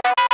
Bye.